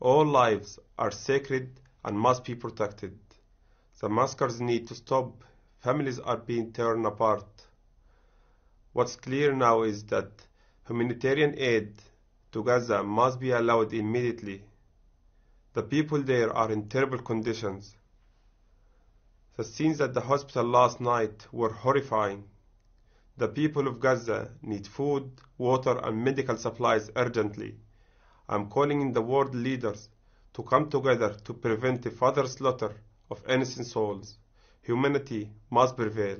All lives are sacred and must be protected. The massacres need to stop. Families are being torn apart. What's clear now is that humanitarian aid to Gaza must be allowed immediately. The people there are in terrible conditions. The scenes at the hospital last night were horrifying. The people of Gaza need food, water, and medical supplies urgently. I'm calling in the world leaders to come together to prevent the further slaughter of innocent souls. Humanity must prevail.